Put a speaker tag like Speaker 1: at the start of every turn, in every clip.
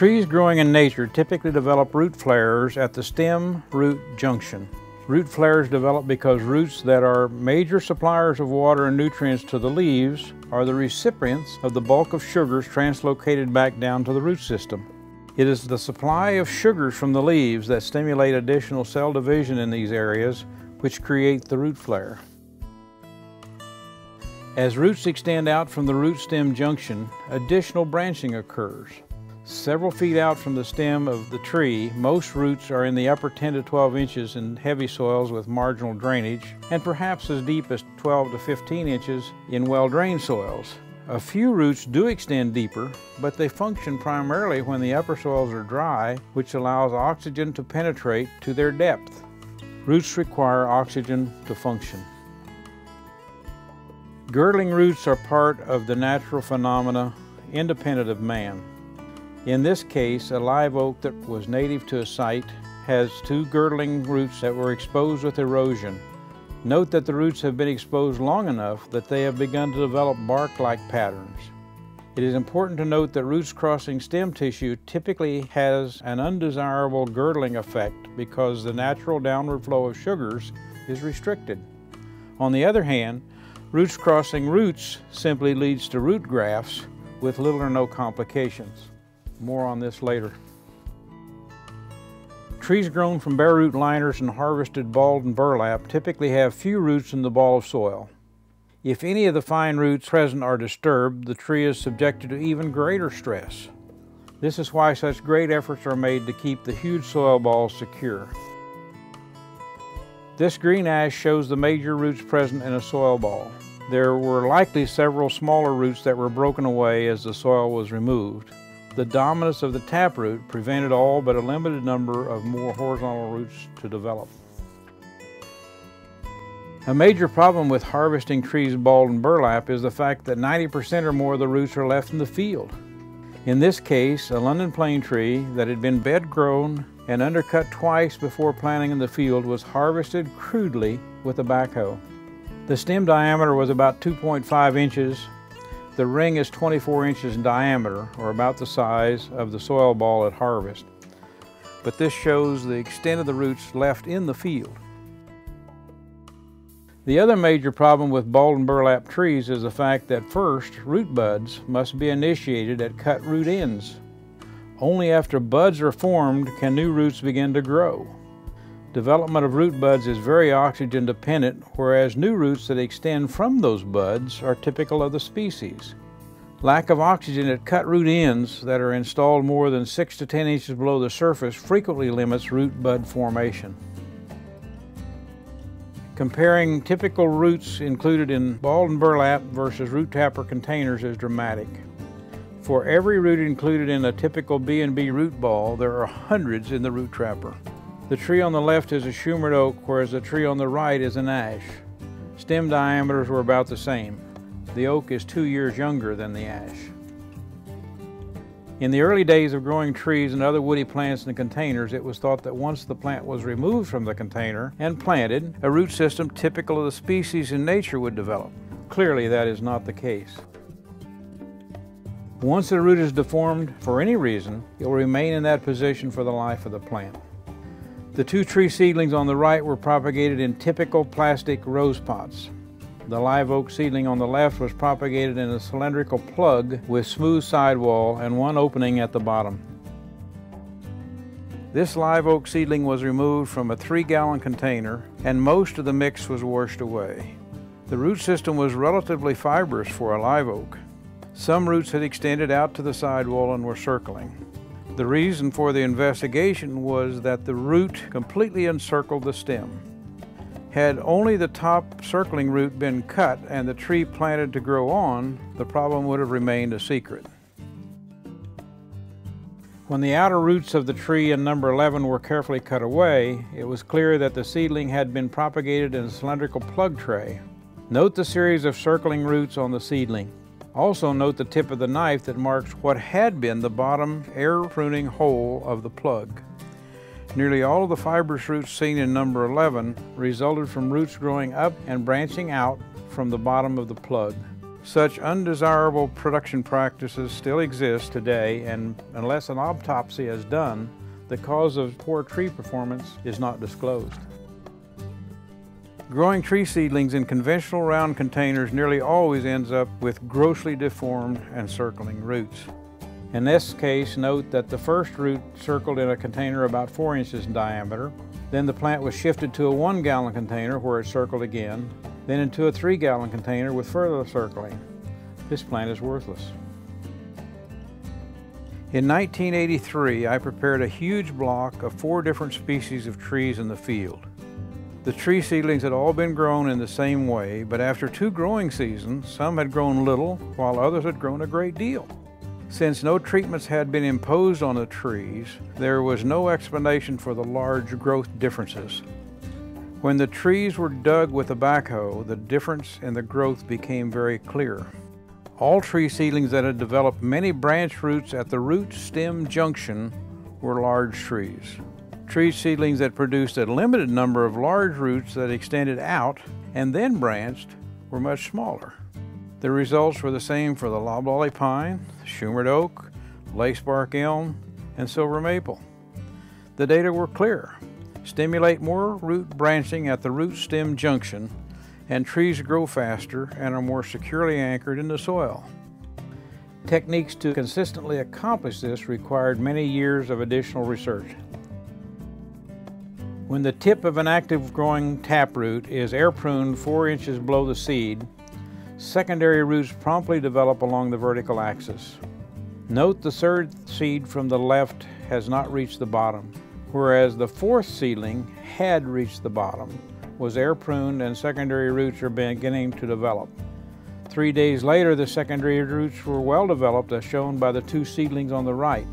Speaker 1: Trees growing in nature typically develop root flares at the stem-root junction. Root flares develop because roots that are major suppliers of water and nutrients to the leaves are the recipients of the bulk of sugars translocated back down to the root system. It is the supply of sugars from the leaves that stimulate additional cell division in these areas, which create the root flare. As roots extend out from the root stem junction, additional branching occurs. Several feet out from the stem of the tree, most roots are in the upper 10 to 12 inches in heavy soils with marginal drainage, and perhaps as deep as 12 to 15 inches in well-drained soils. A few roots do extend deeper, but they function primarily when the upper soils are dry, which allows oxygen to penetrate to their depth. Roots require oxygen to function. Girdling roots are part of the natural phenomena independent of man. In this case, a live oak that was native to a site has two girdling roots that were exposed with erosion. Note that the roots have been exposed long enough that they have begun to develop bark-like patterns. It is important to note that roots crossing stem tissue typically has an undesirable girdling effect because the natural downward flow of sugars is restricted. On the other hand, roots crossing roots simply leads to root grafts with little or no complications. More on this later. Trees grown from bare root liners and harvested balled and burlap typically have few roots in the ball of soil. If any of the fine roots present are disturbed, the tree is subjected to even greater stress. This is why such great efforts are made to keep the huge soil balls secure. This green ash shows the major roots present in a soil ball. There were likely several smaller roots that were broken away as the soil was removed. The dominance of the taproot prevented all but a limited number of more horizontal roots to develop. A major problem with harvesting trees balled and burlap is the fact that 90% or more of the roots are left in the field. In this case, a London plane tree that had been bed grown and undercut twice before planting in the field was harvested crudely with a backhoe. The stem diameter was about 2.5 inches the ring is 24 inches in diameter, or about the size of the soil ball at harvest. But this shows the extent of the roots left in the field. The other major problem with balled and burlap trees is the fact that first, root buds must be initiated at cut root ends. Only after buds are formed can new roots begin to grow. Development of root buds is very oxygen dependent, whereas new roots that extend from those buds are typical of the species. Lack of oxygen at cut root ends that are installed more than 6 to 10 inches below the surface frequently limits root bud formation. Comparing typical roots included in balled and burlap versus root trapper containers is dramatic. For every root included in a typical B&B root ball, there are hundreds in the root trapper. The tree on the left is a Shumard oak, whereas the tree on the right is an ash. Stem diameters were about the same. The oak is two years younger than the ash. In the early days of growing trees and other woody plants in containers, it was thought that once the plant was removed from the container and planted, a root system typical of the species in nature would develop. Clearly, that is not the case. Once the root is deformed for any reason, it will remain in that position for the life of the plant. The two tree seedlings on the right were propagated in typical plastic rose pots. The live oak seedling on the left was propagated in a cylindrical plug with smooth sidewall and one opening at the bottom. This live oak seedling was removed from a three gallon container and most of the mix was washed away. The root system was relatively fibrous for a live oak. Some roots had extended out to the sidewall and were circling. The reason for the investigation was that the root completely encircled the stem. Had only the top circling root been cut and the tree planted to grow on, the problem would have remained a secret. When the outer roots of the tree in number 11 were carefully cut away, it was clear that the seedling had been propagated in a cylindrical plug tray. Note the series of circling roots on the seedling. Also note the tip of the knife that marks what had been the bottom air pruning hole of the plug. Nearly all of the fibrous roots seen in number 11 resulted from roots growing up and branching out from the bottom of the plug. Such undesirable production practices still exist today and unless an autopsy is done, the cause of poor tree performance is not disclosed. Growing tree seedlings in conventional round containers nearly always ends up with grossly deformed and circling roots. In this case, note that the first root circled in a container about 4 inches in diameter, then the plant was shifted to a 1 gallon container where it circled again, then into a 3 gallon container with further circling. This plant is worthless. In 1983, I prepared a huge block of four different species of trees in the field. The tree seedlings had all been grown in the same way, but after two growing seasons, some had grown little, while others had grown a great deal. Since no treatments had been imposed on the trees, there was no explanation for the large growth differences. When the trees were dug with a backhoe, the difference in the growth became very clear. All tree seedlings that had developed many branch roots at the root stem junction were large trees tree seedlings that produced a limited number of large roots that extended out and then branched were much smaller. The results were the same for the loblolly pine, Shumard oak, lacebark elm, and silver maple. The data were clear. Stimulate more root branching at the root stem junction and trees grow faster and are more securely anchored in the soil. Techniques to consistently accomplish this required many years of additional research. When the tip of an active growing taproot is air pruned four inches below the seed, secondary roots promptly develop along the vertical axis. Note the third seed from the left has not reached the bottom, whereas the fourth seedling had reached the bottom, was air pruned and secondary roots are beginning to develop. Three days later, the secondary roots were well developed as shown by the two seedlings on the right.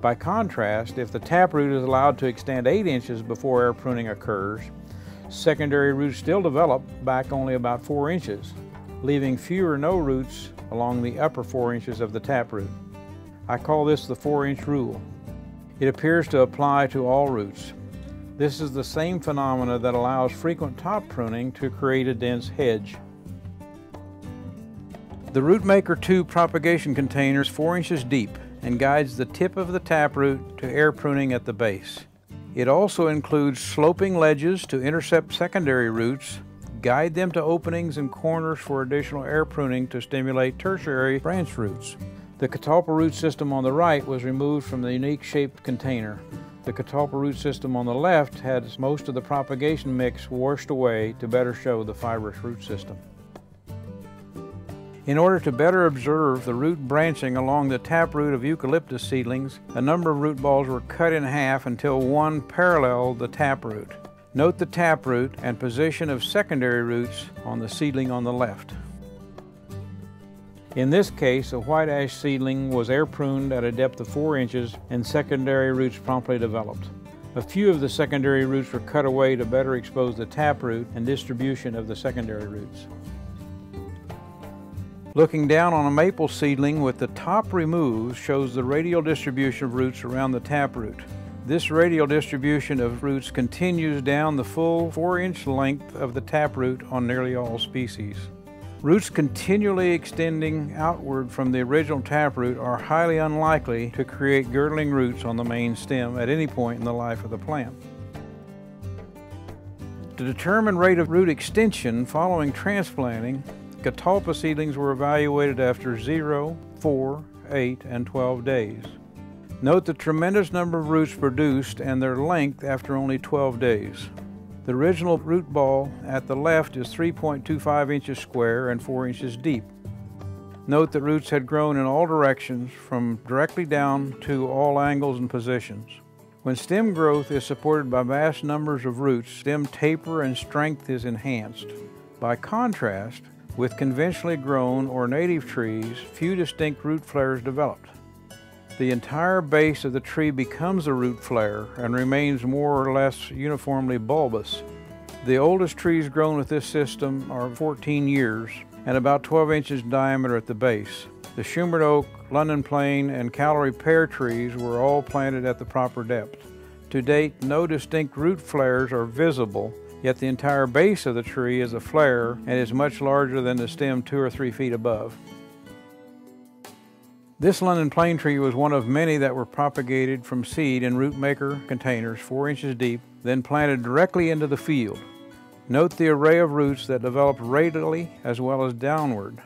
Speaker 1: By contrast, if the taproot is allowed to extend 8 inches before air pruning occurs, secondary roots still develop back only about 4 inches, leaving few or no roots along the upper 4 inches of the taproot. I call this the 4-inch rule. It appears to apply to all roots. This is the same phenomena that allows frequent top pruning to create a dense hedge. The Rootmaker 2 propagation container is 4 inches deep and guides the tip of the taproot to air pruning at the base. It also includes sloping ledges to intercept secondary roots, guide them to openings and corners for additional air pruning to stimulate tertiary branch roots. The catalpa root system on the right was removed from the unique shaped container. The catalpa root system on the left had most of the propagation mix washed away to better show the fibrous root system. In order to better observe the root branching along the taproot of eucalyptus seedlings, a number of root balls were cut in half until one paralleled the taproot. Note the taproot and position of secondary roots on the seedling on the left. In this case, a white ash seedling was air pruned at a depth of 4 inches and secondary roots promptly developed. A few of the secondary roots were cut away to better expose the taproot and distribution of the secondary roots. Looking down on a maple seedling with the top removed shows the radial distribution of roots around the taproot. This radial distribution of roots continues down the full 4-inch length of the taproot on nearly all species. Roots continually extending outward from the original taproot are highly unlikely to create girdling roots on the main stem at any point in the life of the plant. To determine rate of root extension following transplanting, Catalpa seedlings were evaluated after 0, 4, 8, and 12 days. Note the tremendous number of roots produced and their length after only 12 days. The original root ball at the left is 3.25 inches square and 4 inches deep. Note that roots had grown in all directions from directly down to all angles and positions. When stem growth is supported by vast numbers of roots, stem taper and strength is enhanced. By contrast, with conventionally grown or native trees, few distinct root flares developed. The entire base of the tree becomes a root flare and remains more or less uniformly bulbous. The oldest trees grown with this system are 14 years and about 12 inches diameter at the base. The Shumard oak, London plane, and Callery pear trees were all planted at the proper depth. To date, no distinct root flares are visible yet the entire base of the tree is a flare and is much larger than the stem two or three feet above. This London plane tree was one of many that were propagated from seed in root maker containers four inches deep, then planted directly into the field. Note the array of roots that developed radially as well as downward.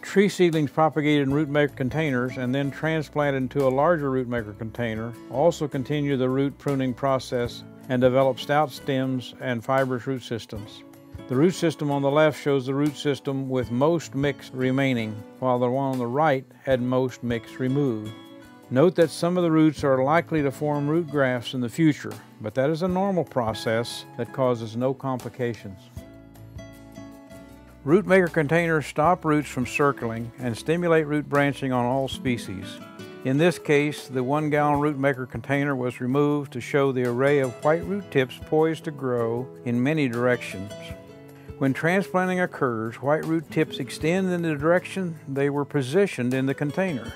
Speaker 1: Tree seedlings propagated in root maker containers and then transplanted into a larger root maker container also continue the root pruning process and develop stout stems and fibrous root systems. The root system on the left shows the root system with most mix remaining, while the one on the right had most mix removed. Note that some of the roots are likely to form root grafts in the future, but that is a normal process that causes no complications. Root maker containers stop roots from circling and stimulate root branching on all species. In this case, the one gallon root maker container was removed to show the array of white root tips poised to grow in many directions. When transplanting occurs, white root tips extend in the direction they were positioned in the container.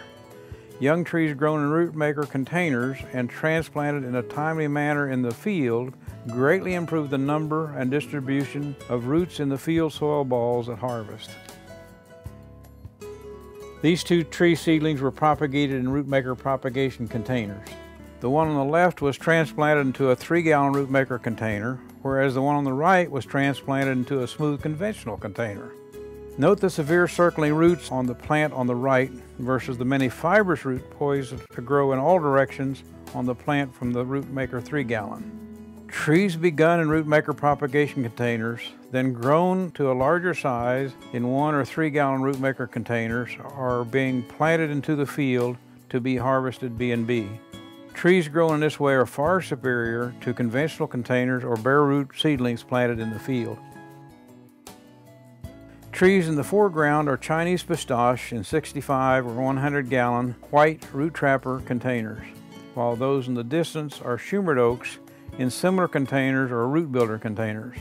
Speaker 1: Young trees grown in root maker containers and transplanted in a timely manner in the field greatly improve the number and distribution of roots in the field soil balls at harvest. These two tree seedlings were propagated in rootmaker propagation containers. The one on the left was transplanted into a three gallon rootmaker container, whereas the one on the right was transplanted into a smooth conventional container. Note the severe circling roots on the plant on the right versus the many fibrous roots poised to grow in all directions on the plant from the rootmaker 3 gallon. Trees begun in root maker propagation containers, then grown to a larger size in one or three gallon root maker containers are being planted into the field to be harvested B&B. Trees grown in this way are far superior to conventional containers or bare root seedlings planted in the field. Trees in the foreground are Chinese pistache in 65 or 100 gallon white root trapper containers, while those in the distance are Shumard oaks in similar containers or root builder containers.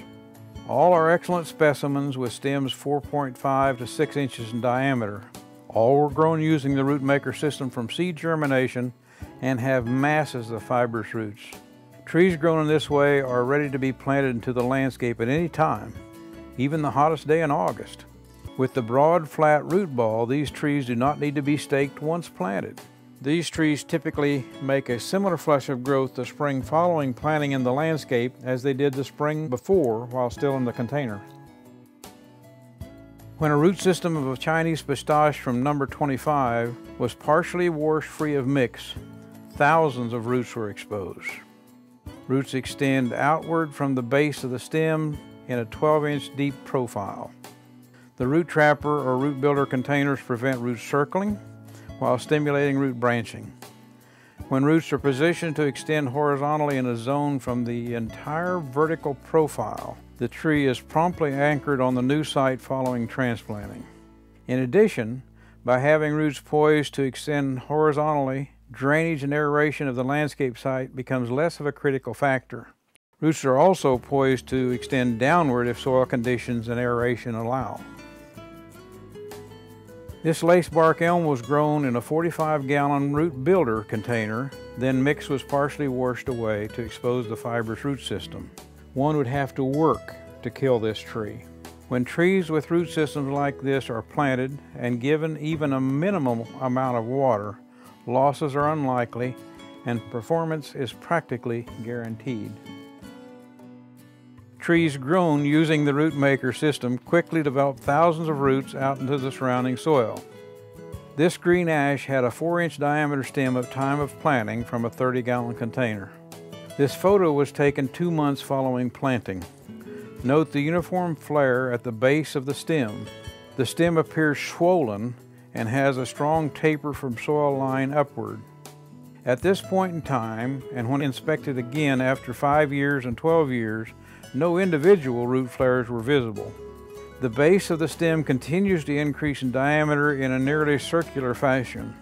Speaker 1: All are excellent specimens with stems 4.5 to 6 inches in diameter. All were grown using the root maker system from seed germination and have masses of fibrous roots. Trees grown in this way are ready to be planted into the landscape at any time, even the hottest day in August. With the broad, flat root ball, these trees do not need to be staked once planted. These trees typically make a similar flush of growth the spring following planting in the landscape as they did the spring before while still in the container. When a root system of a Chinese pistache from number 25 was partially washed free of mix, thousands of roots were exposed. Roots extend outward from the base of the stem in a 12 inch deep profile. The root trapper or root builder containers prevent root circling while stimulating root branching. When roots are positioned to extend horizontally in a zone from the entire vertical profile, the tree is promptly anchored on the new site following transplanting. In addition, by having roots poised to extend horizontally drainage and aeration of the landscape site becomes less of a critical factor. Roots are also poised to extend downward if soil conditions and aeration allow. This lace bark elm was grown in a 45 gallon root builder container, then mix was partially washed away to expose the fibrous root system. One would have to work to kill this tree. When trees with root systems like this are planted and given even a minimum amount of water, losses are unlikely, and performance is practically guaranteed. Trees grown using the root maker system quickly develop thousands of roots out into the surrounding soil. This green ash had a 4 inch diameter stem at time of planting from a 30 gallon container. This photo was taken two months following planting. Note the uniform flare at the base of the stem. The stem appears swollen and has a strong taper from soil line upward. At this point in time, and when inspected again after 5 years and 12 years, no individual root flares were visible. The base of the stem continues to increase in diameter in a nearly circular fashion.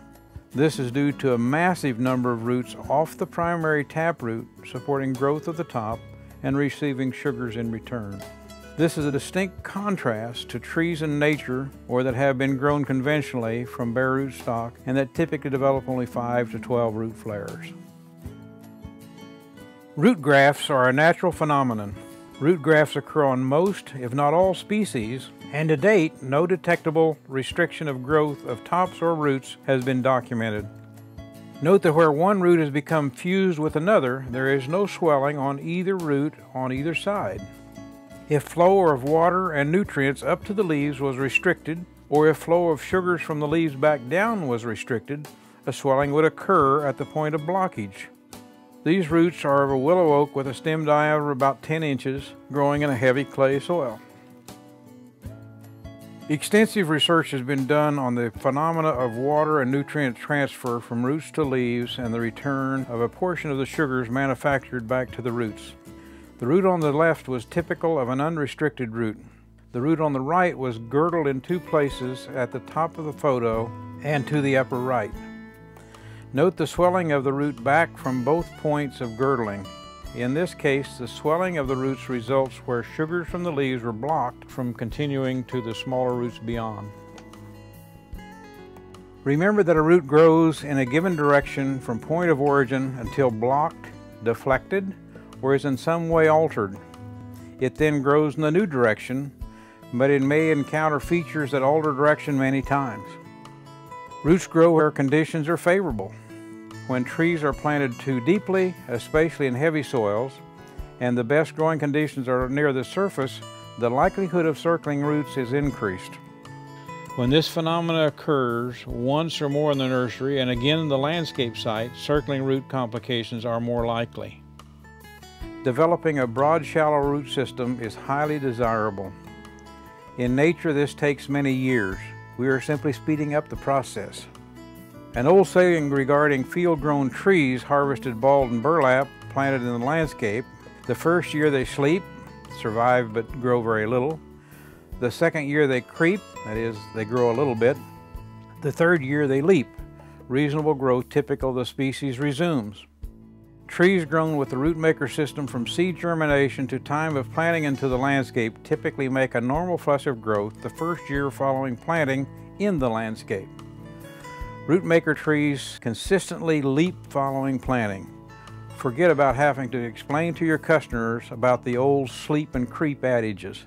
Speaker 1: This is due to a massive number of roots off the primary taproot supporting growth of the top and receiving sugars in return. This is a distinct contrast to trees in nature or that have been grown conventionally from bare root stock and that typically develop only 5 to 12 root flares. Root grafts are a natural phenomenon. Root grafts occur on most, if not all, species, and to date, no detectable restriction of growth of tops or roots has been documented. Note that where one root has become fused with another, there is no swelling on either root on either side. If flow of water and nutrients up to the leaves was restricted, or if flow of sugars from the leaves back down was restricted, a swelling would occur at the point of blockage. These roots are of a willow oak with a stem diameter of about 10 inches, growing in a heavy clay soil. Extensive research has been done on the phenomena of water and nutrient transfer from roots to leaves and the return of a portion of the sugars manufactured back to the roots. The root on the left was typical of an unrestricted root. The root on the right was girdled in two places at the top of the photo and to the upper right. Note the swelling of the root back from both points of girdling. In this case, the swelling of the roots results where sugars from the leaves were blocked from continuing to the smaller roots beyond. Remember that a root grows in a given direction from point of origin until blocked, deflected, or is in some way altered. It then grows in a new direction, but it may encounter features that alter direction many times. Roots grow where conditions are favorable. When trees are planted too deeply, especially in heavy soils, and the best growing conditions are near the surface, the likelihood of circling roots is increased. When this phenomenon occurs once or more in the nursery and again in the landscape site, circling root complications are more likely. Developing a broad shallow root system is highly desirable. In nature this takes many years. We are simply speeding up the process. An old saying regarding field-grown trees harvested balled and burlap planted in the landscape, the first year they sleep, survive but grow very little. The second year they creep, that is, they grow a little bit. The third year they leap. Reasonable growth typical of the species resumes. Trees grown with the root maker system from seed germination to time of planting into the landscape typically make a normal flush of growth the first year following planting in the landscape. Rootmaker trees consistently leap following planting. Forget about having to explain to your customers about the old sleep and creep adages.